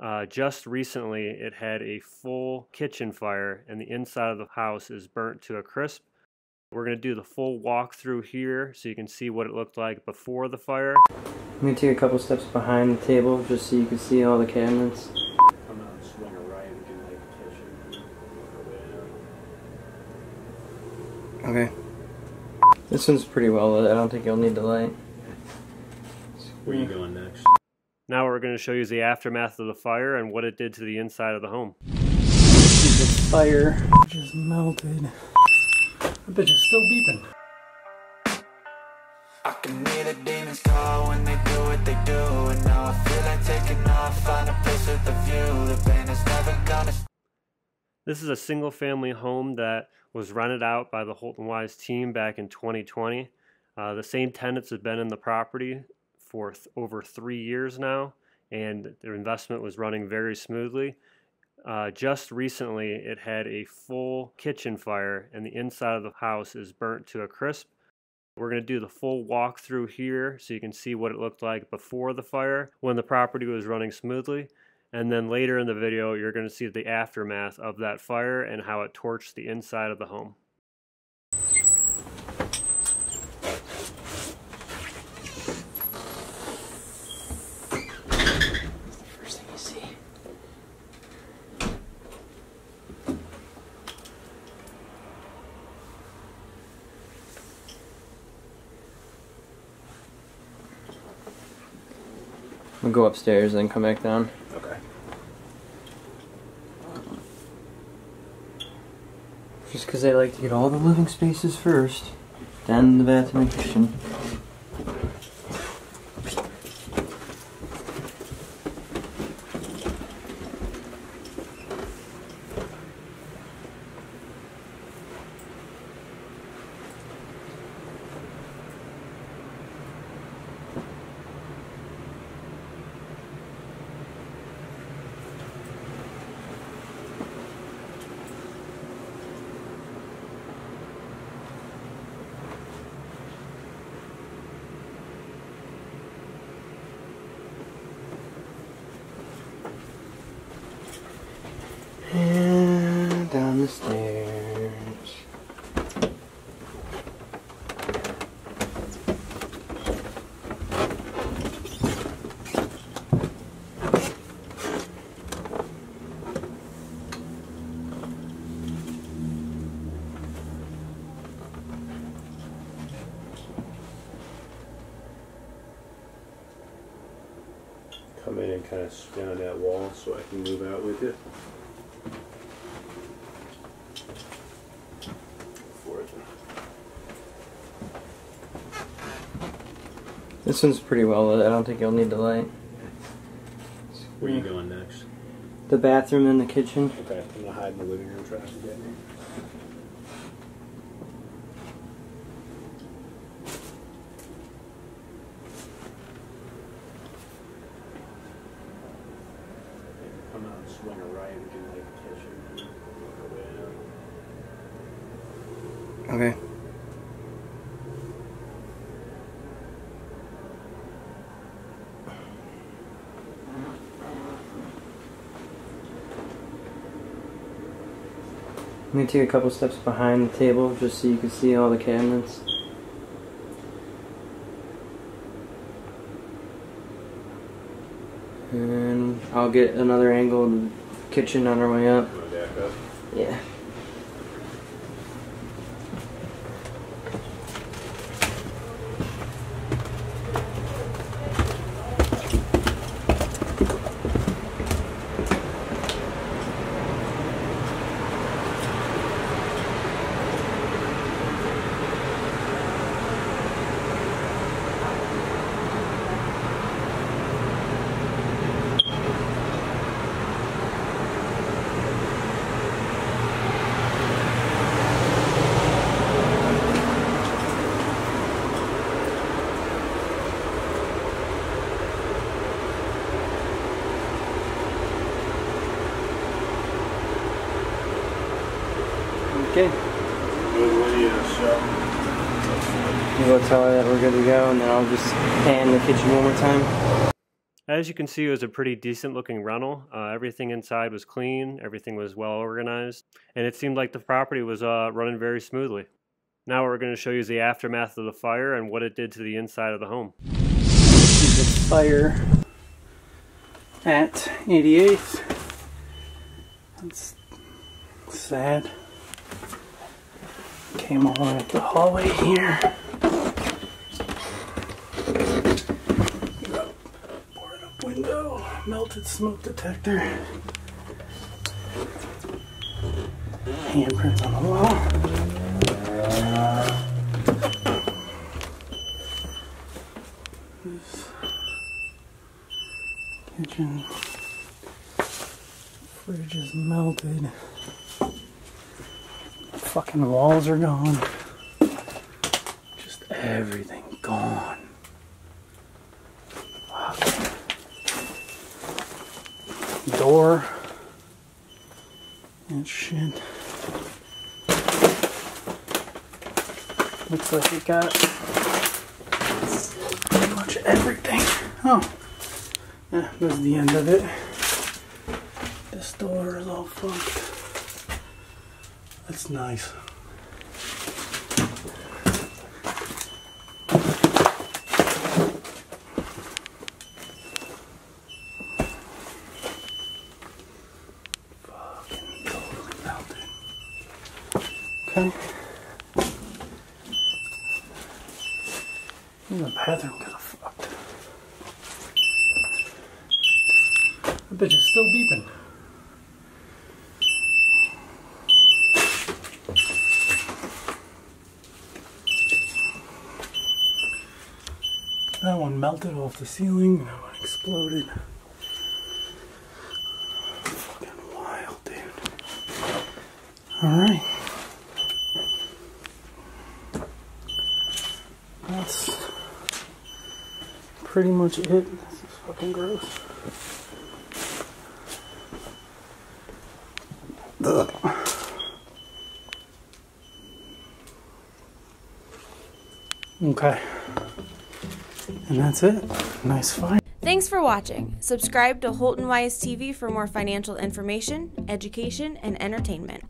Uh, just recently, it had a full kitchen fire, and the inside of the house is burnt to a crisp. We're going to do the full walkthrough here so you can see what it looked like before the fire. I'm going to take a couple steps behind the table just so you can see all the cabinets. Come out and swing a right, we can like kitchen. Work our way out. Okay. This one's pretty well lit. I don't think you'll need the light. Where are you going next? Now what we're going to show you is the aftermath of the fire and what it did to the inside of the home. The fire just melted. I bet it's still beeping. I can hear the demons call when they do what they do And now I feel like taking off, find a place with a view The pain is never gonna This is a single family home that was rented out by the Holton Wise team back in 2020. Uh, the same tenants have been in the property for th- over three years now, and their investment was running very smoothly. Uh, just recently, it had a full kitchen fire, and the inside of the house is burnt to a crisp. We're going to do the full walkthrough here so you can see what it looked like before the fire when the property was running smoothly. And then later in the video, you're going to see the aftermath of that fire and how it torched the inside of the home. First thing you see. We'll go upstairs and then come back down. Okay. Just because they like to get all the living spaces first, then the bathroom and kitchen. And down the stairs. Come in and kind of spin on that wall so I can move out with you. For it. This one's pretty well lit. I don't think you'll need the light. Where are you going next? The bathroom and the kitchen. Okay, I'm gonna hide in the living room trying to get me. Come out and swing a right, we can like kitchen. Work our way out. Okay. I'm gonna take a couple steps behind the table just so you can see all the cabinets. And I'll get another angle of the kitchen on our way up. You wanna back up? Yeah. Okay. Good with you, so. You go tell her that we're good to go, and then I'll just pan the kitchen one more time. As you can see, it was a pretty decent looking rental. Uh, everything inside was clean, everything was well organized, and it seemed like the property was uh, running very smoothly. Now, what we're going to show you is the aftermath of the fire and what it did to the inside of the home. the fire at 88th. That's sad. Came way up the hallway here. Boarded up window, melted smoke detector. Handprints on the wall. This kitchen. Fridge is melted. Fucking walls are gone. Just everything gone. Fuck. Door. And shit. Looks like it got pretty much everything. Oh. Yeah, this is the end of it. This door is all fucked. That's nice. Okay. Even the bathroom got fucked. The bitch is still beeping. That one melted off the ceiling, that one exploded. Fucking wild, dude. Alright. That's pretty much it. This is fucking gross. Okay. And that's it. Nice fight. Thanks for watching. Subscribe to Holton Wise TV for more financial information, education, and entertainment.